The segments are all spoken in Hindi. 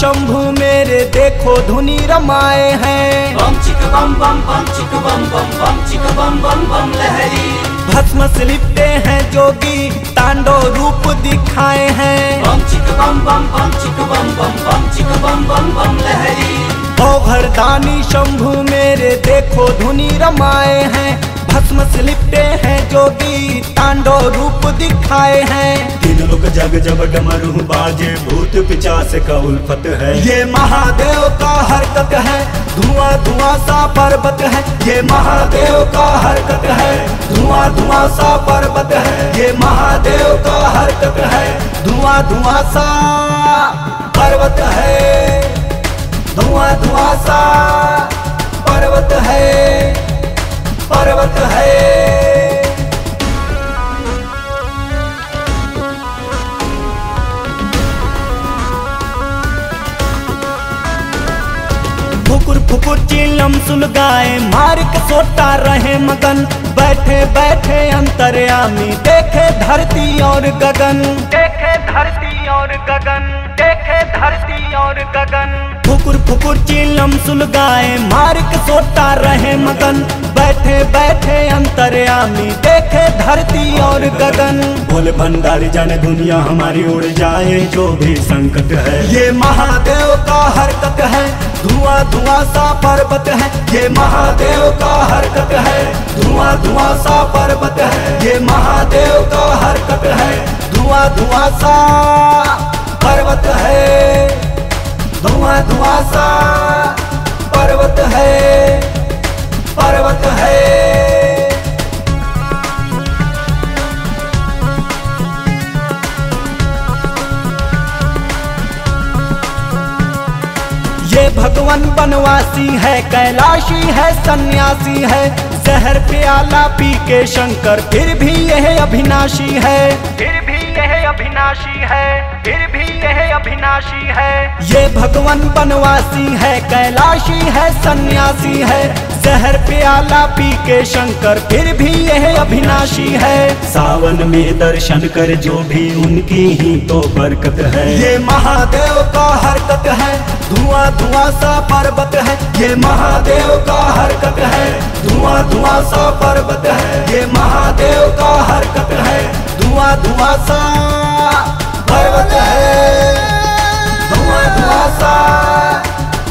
शंभु मेरे देखो धुनी रमाए हैं बम चिक बम बम बम चिक बम बम बम चिक बम बम बम लहरी भस्म से लिपटे हैं जोगी तांडो रूप दिखाए हैं बम चिक बम बम बम चिक बम बम बम चिक बम बम बम लहरी ओ घरदानी शंभु मेरे देखो धुनी रमाए हैं। भस्म से लिपटे हैं जोगी तांडो रूप दिखाए हैं। तीन लोग जग जब डमरू बाजे भूत पिचास का उल्फत है। ये महादेव का हरकत है धुआँ धुआँ सा पर्वत है। ये महादेव का हरकत है धुआँ धुआँ सा पर्वत है। ये महादेव का हरकत है धुआँ धुआँ सा पर्वत है। धुआँ धुआँ सा पर्वत है पर्वत है। फुकुर फुकुर चिलम सुलगाए मार के सोटा रहे मगन। बैठे बैठे अंतर्यामी देखे धरती और गगन। देखे धरती और गगन देखे धरती और गगन। फुकुर फुकुर चिलम सुलगाए मार के सोटा रहे मगन। बैठे बैठे अंतर्यामी देखे धरती और गगन। बोले भंडारी जाने दुनिया हमारी उड़ जाए जो भी संकट है। ये महादेव का हरकत है धुआँ धुआँ सा पर्वत है, ये महादेव का हरकत है। धुआँ धुआँ सा पर्वत है, ये महादेव का हरकत है। धुआँ धुआँ सा पर्वत है, धुआँ धुआँ सा पर्वत है पर्वत है। भगवान बनवासी है कैलाशी है सन्यासी है। जहर प्याला पी के शंकर फिर भी यह अभिनाशी है। फिर भी यह अभिनाशी है फिर भी यह अभिनाशी है। ये भगवान बनवासी है कैलाशी है सन्यासी है। जहर प्याला पी के शंकर फिर भी यह अभिनाशी है। सावन में दर्शन कर जो भी उनकी ही तो बरकत है। ये महादेव का हरकत है धुआँ धुआँ सा पर्वत है, ये महादेव का हरकत है। धुआँ धुआँ सा पर्वत है, ये महादेव का हरकत है। धुआँ धुआँ सा पर्वत है। धुआँ धुआँ सा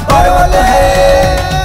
पर्वत है।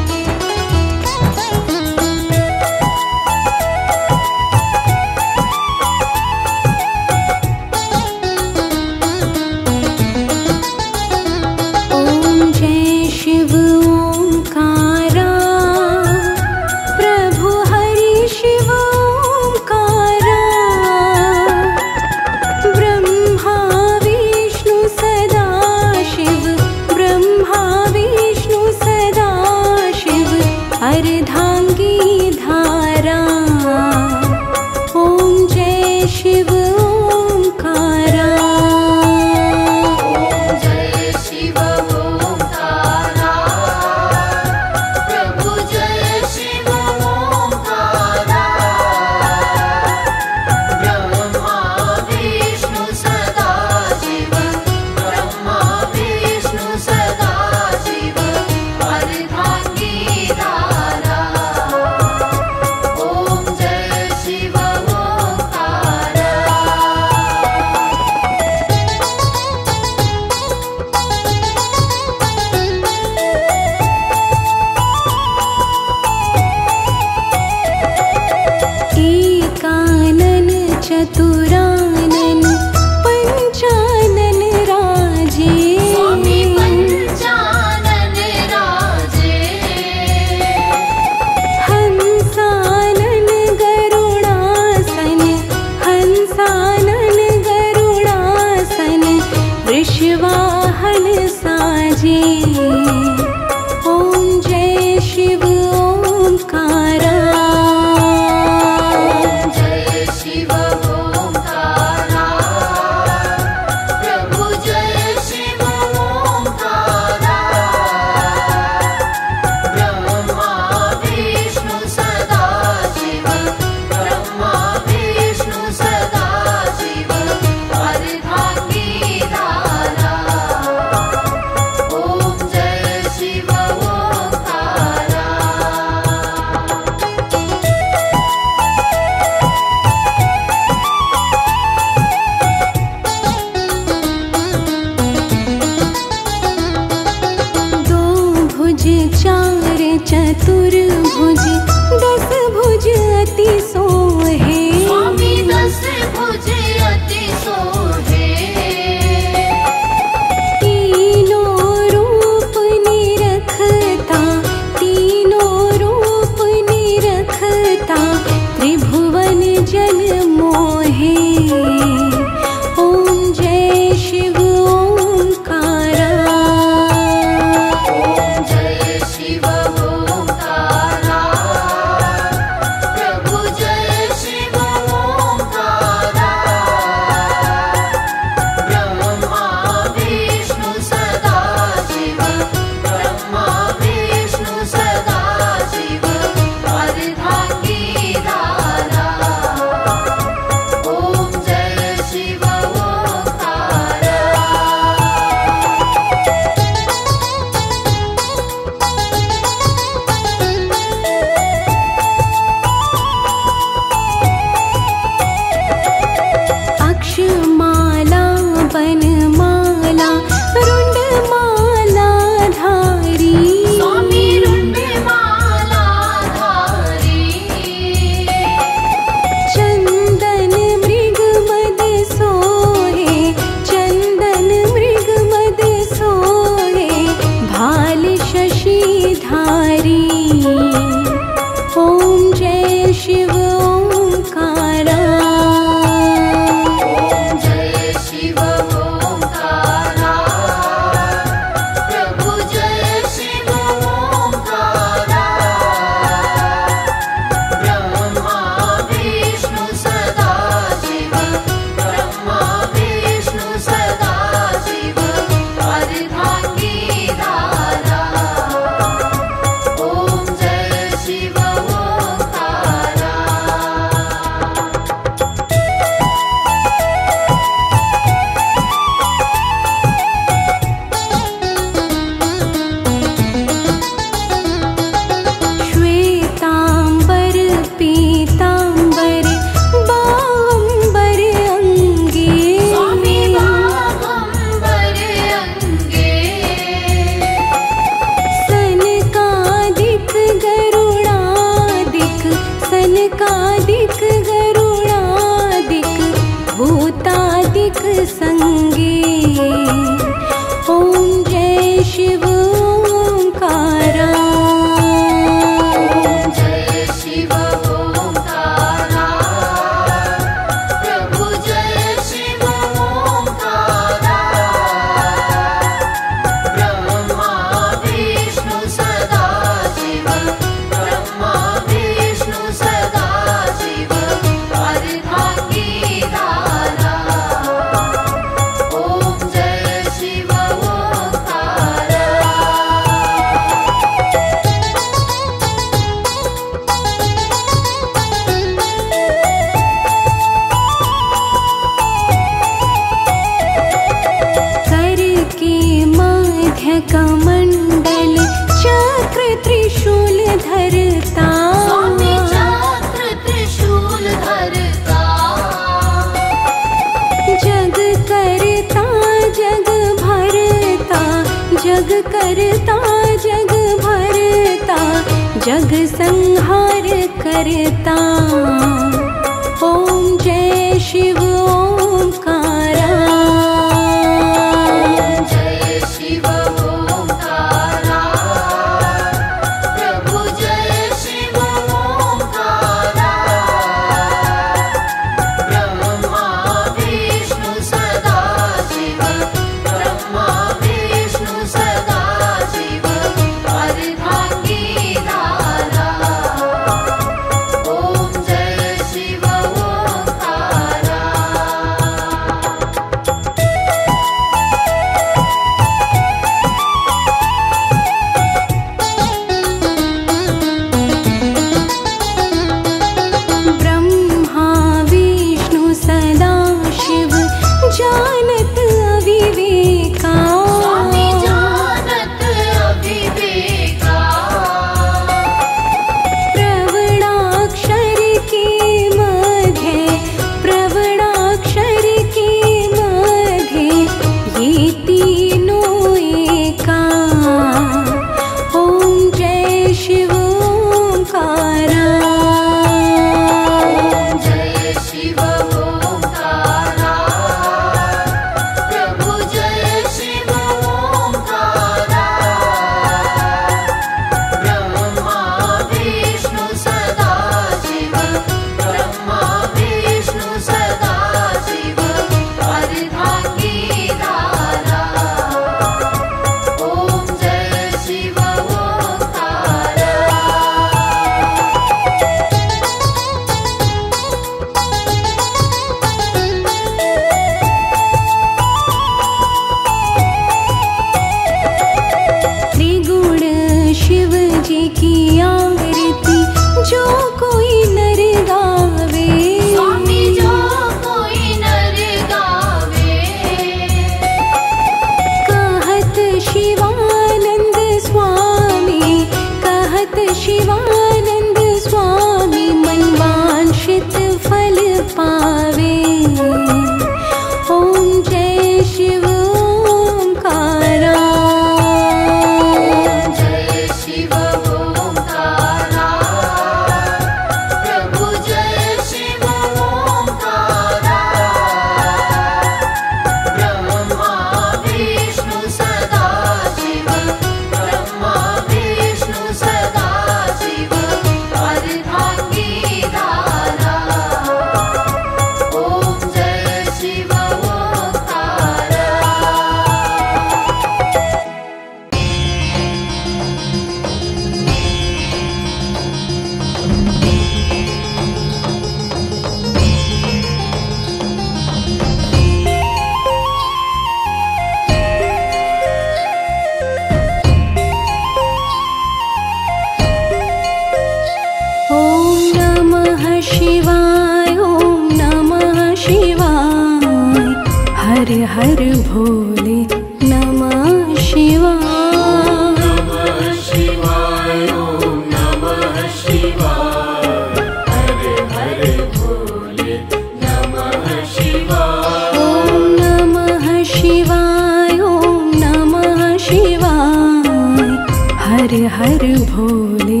हर भोले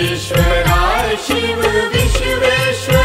विश्वनाथ शिव विश्वेश्वर